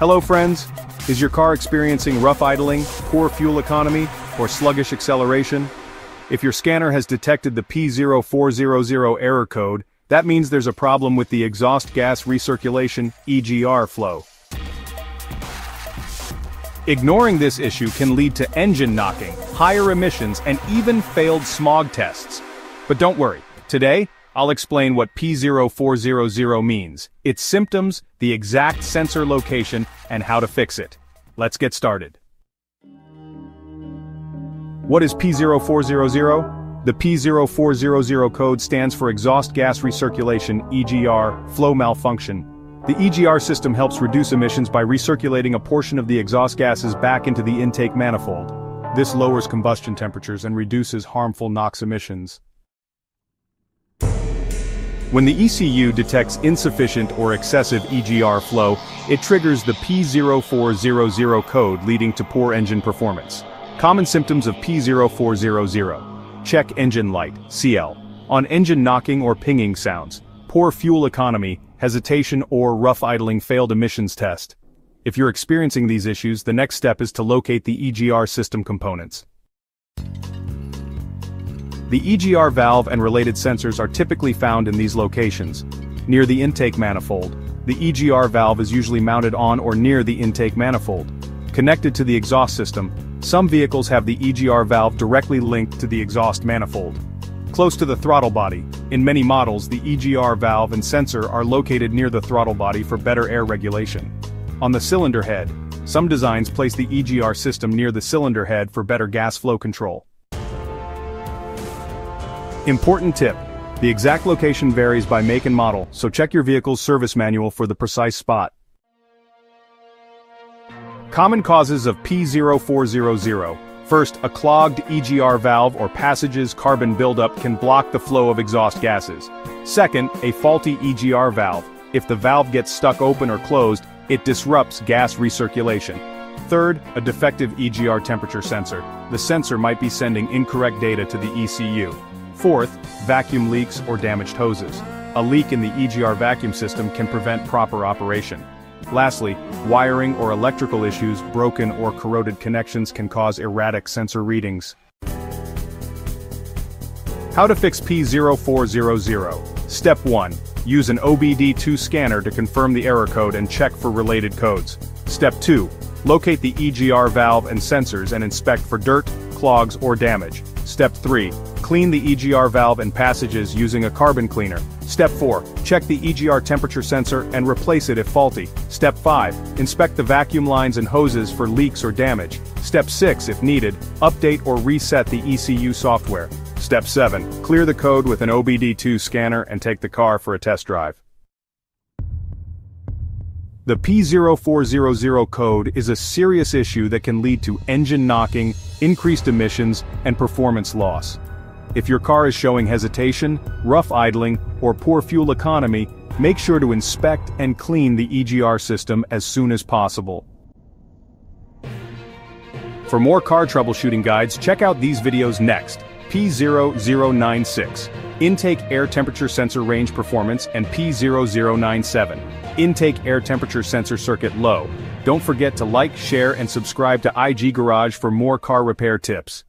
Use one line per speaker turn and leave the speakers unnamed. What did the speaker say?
Hello friends! Is your car experiencing rough idling, poor fuel economy, or sluggish acceleration? If your scanner has detected the P0400 error code, that means there's a problem with the exhaust gas recirculation EGR flow. Ignoring this issue can lead to engine knocking, higher emissions, and even failed smog tests. But don't worry, today, I'll explain what P0400 means, its symptoms, the exact sensor location, and how to fix it. Let's get started. What is P0400? The P0400 code stands for Exhaust Gas Recirculation EGR, flow malfunction. The EGR system helps reduce emissions by recirculating a portion of the exhaust gases back into the intake manifold. This lowers combustion temperatures and reduces harmful NOx emissions. When the ECU detects insufficient or excessive EGR flow, it triggers the P0400 code leading to poor engine performance. Common symptoms of P0400. Check engine light, CL. On engine knocking or pinging sounds. Poor fuel economy, hesitation or rough idling failed emissions test. If you're experiencing these issues, the next step is to locate the EGR system components. The EGR valve and related sensors are typically found in these locations. Near the intake manifold, the EGR valve is usually mounted on or near the intake manifold. Connected to the exhaust system, some vehicles have the EGR valve directly linked to the exhaust manifold. Close to the throttle body, in many models the EGR valve and sensor are located near the throttle body for better air regulation. On the cylinder head, some designs place the EGR system near the cylinder head for better gas flow control. Important tip. The exact location varies by make and model, so check your vehicle's service manual for the precise spot. Common causes of P0400. First, a clogged EGR valve or passages carbon buildup can block the flow of exhaust gases. Second, a faulty EGR valve. If the valve gets stuck open or closed, it disrupts gas recirculation. Third, a defective EGR temperature sensor. The sensor might be sending incorrect data to the ECU. Fourth, vacuum leaks or damaged hoses. A leak in the EGR vacuum system can prevent proper operation. Lastly, wiring or electrical issues, broken or corroded connections can cause erratic sensor readings. How to fix P0400. Step 1. Use an OBD2 scanner to confirm the error code and check for related codes. Step 2. Locate the EGR valve and sensors and inspect for dirt, clogs, or damage. Step 3. Clean the EGR valve and passages using a carbon cleaner. Step 4. Check the EGR temperature sensor and replace it if faulty. Step 5. Inspect the vacuum lines and hoses for leaks or damage. Step 6. If needed, update or reset the ECU software. Step 7. Clear the code with an OBD2 scanner and take the car for a test drive. The P0400 code is a serious issue that can lead to engine knocking, increased emissions, and performance loss. If your car is showing hesitation, rough idling, or poor fuel economy, make sure to inspect and clean the EGR system as soon as possible. For more car troubleshooting guides, check out these videos next. P0096, Intake Air Temperature Sensor Range Performance and P0097, Intake Air Temperature Sensor Circuit Low. Don't forget to like, share and subscribe to IG Garage for more car repair tips.